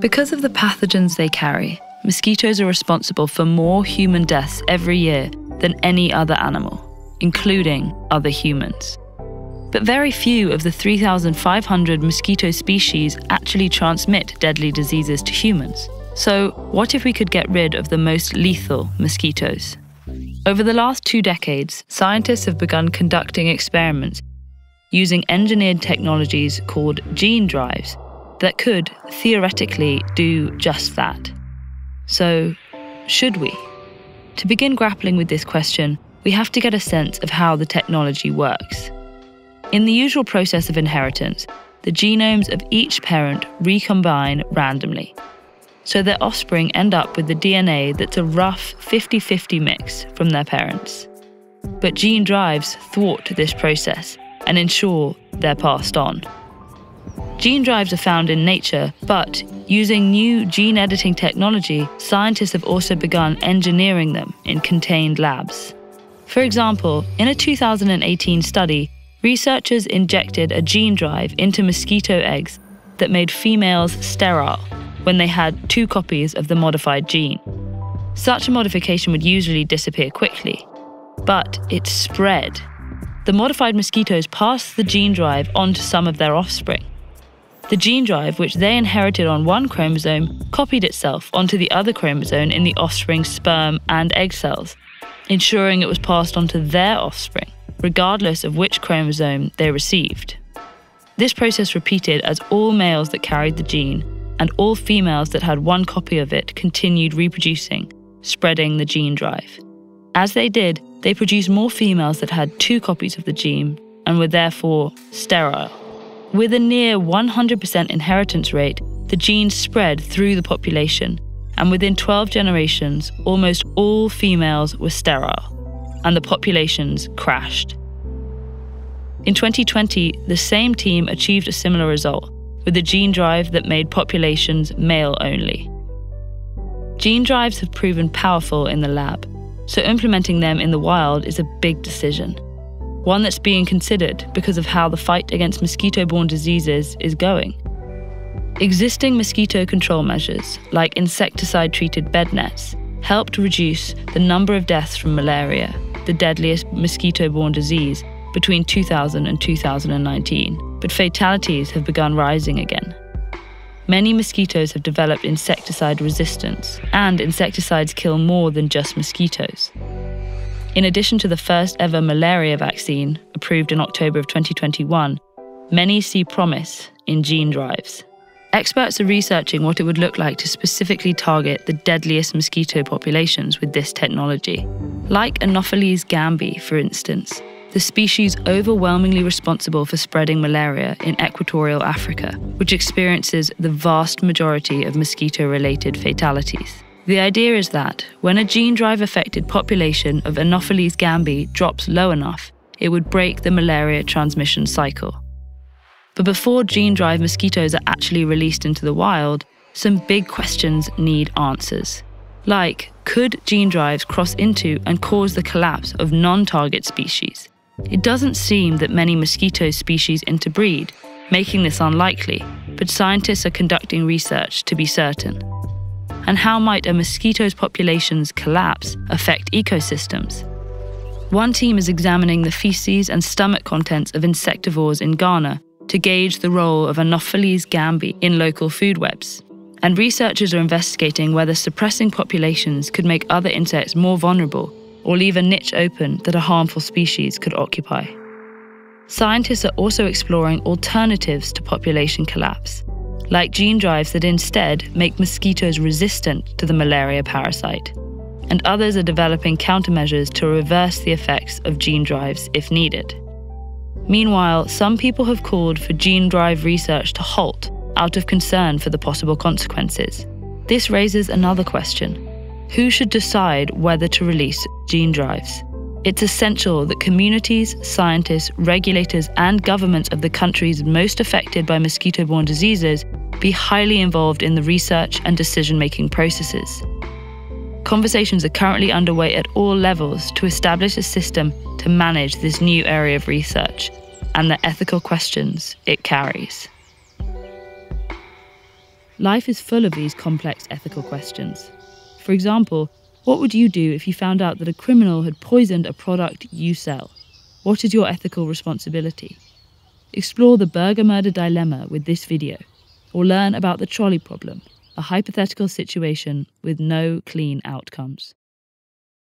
Because of the pathogens they carry, mosquitoes are responsible for more human deaths every year than any other animal, including other humans. But very few of the 3,500 mosquito species actually transmit deadly diseases to humans. So, what if we could get rid of the most lethal mosquitoes? Over the last two decades, scientists have begun conducting experiments using engineered technologies called gene drives that could theoretically do just that. So, should we? To begin grappling with this question, we have to get a sense of how the technology works. In the usual process of inheritance, the genomes of each parent recombine randomly. So their offspring end up with the DNA that's a rough 50 50 mix from their parents. But gene drives thwart this process and ensure they're passed on. Gene drives are found in nature, but using new gene editing technology, scientists have also begun engineering them in contained labs. For example, in a 2018 study, researchers injected a gene drive into mosquito eggs that made females sterile when they had two copies of the modified gene. Such a modification would usually disappear quickly, but it spread. The modified mosquitoes passed the gene drive on to some of their offspring. The gene drive, which they inherited on one chromosome, copied itself onto the other chromosome in the offspring's sperm and egg cells, ensuring it was passed on to their offspring, regardless of which chromosome they received. This process repeated as all males that carried the gene and all females that had one copy of it continued reproducing, spreading the gene drive. As they did, they produced more females that had two copies of the gene and were therefore sterile. With a near 100% inheritance rate, the genes spread through the population, and within 12 generations, almost all females were sterile, and the populations crashed. In 2020, the same team achieved a similar result, with a gene drive that made populations male only. Gene drives have proven powerful in the lab, so implementing them in the wild is a big decision one that's being considered because of how the fight against mosquito borne diseases is going. Existing mosquito control measures, like insecticide treated bed nets, helped reduce the number of deaths from malaria, the deadliest mosquito borne disease, between 2000 and 2019, but fatalities have begun rising again. Many mosquitoes have developed insecticide resistance, and insecticides kill more than just mosquitoes. In addition to the first ever malaria vaccine, approved in October of 2021, many see promise in gene drives. Experts are researching what it would look like to specifically target the deadliest mosquito populations with this technology. Like Anopheles gambiae, for instance, the species overwhelmingly responsible for spreading malaria in equatorial Africa, which experiences the vast majority of mosquito related fatalities. The idea is that when a gene drive affected population of Anopheles gambiae drops low enough, it would break the malaria transmission cycle. But before gene drive mosquitoes are actually released into the wild, some big questions need answers. Like, could gene drives cross into and cause the collapse of non target species? It doesn't seem that many mosquito species interbreed, making this unlikely, but scientists are conducting research to be certain. And how might a mosquito's population's collapse affect ecosystems? One team is examining the feces and stomach contents of insectivores in Ghana to gauge the role of Anopheles gambiae in local food webs. And researchers are investigating whether suppressing populations could make other insects more vulnerable or leave a niche open that a harmful species could occupy. Scientists are also exploring alternatives to population collapse like gene drives that instead make mosquitoes resistant to the malaria parasite. And others are developing countermeasures to reverse the effects of gene drives if needed. Meanwhile, some people have called for gene drive research to halt out of concern for the possible consequences. This raises another question who should decide whether to release gene drives? It's essential that communities, scientists, regulators, and governments of the countries most affected by mosquito borne diseases be highly involved in the research and decision making processes. Conversations are currently underway at all levels to establish a system to manage this new area of research and the ethical questions it carries. Life is full of these complex ethical questions. For example, what would you do if you found out that a criminal had poisoned a product you sell? What is your ethical responsibility? Explore the burger murder dilemma with this video or learn about the trolley problem, a hypothetical situation with no clean outcomes.